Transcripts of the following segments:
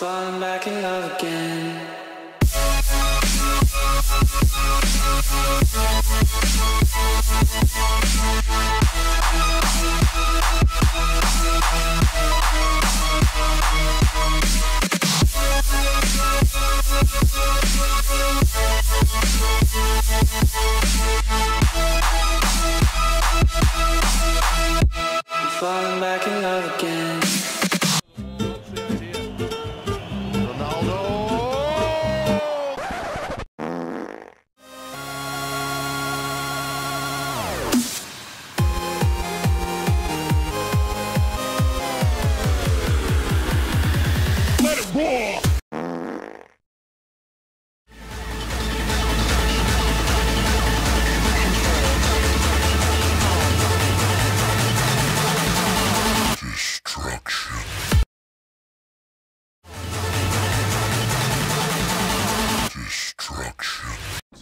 falling back in love again. I'm falling back in love again.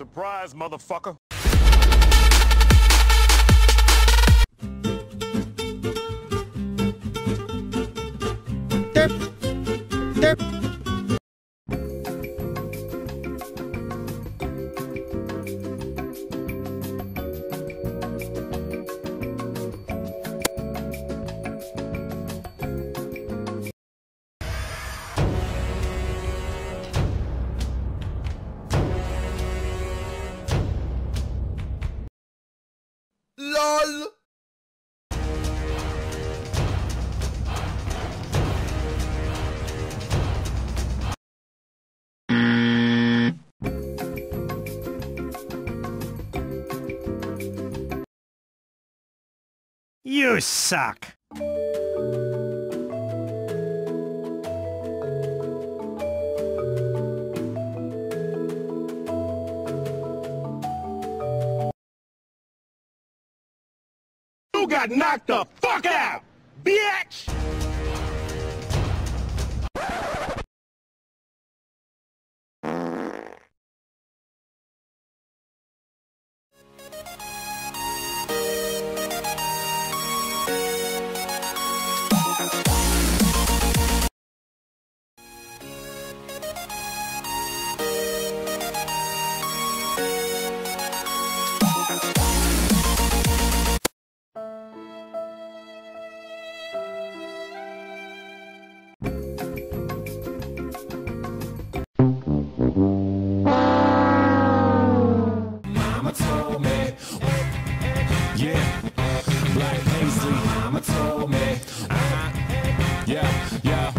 Surprise, motherfucker. LOL You suck. Got knocked the fuck out, bitch! Told me. Yeah. Black paisley. Mama told me. Uh-huh. Yeah, yeah.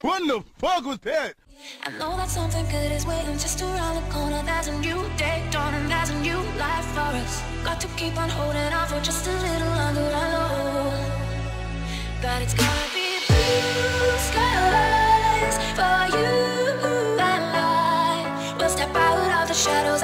What the fuck was that? I know that something good is waiting just around the corner. There's a new day life for us. Got to keep on holding on for just a little longer. I know that it's gonna be blue skies for you and I. We'll step out of the shadows